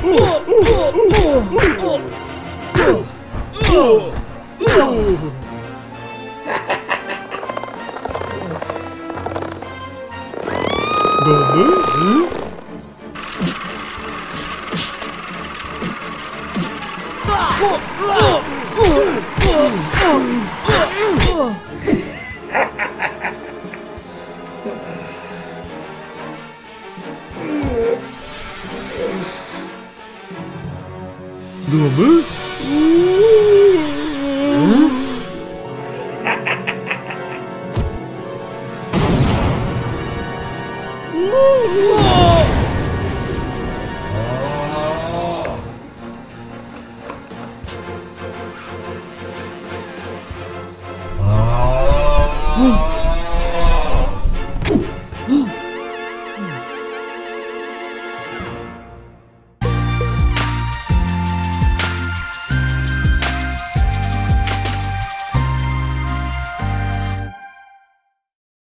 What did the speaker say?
Oh! 어.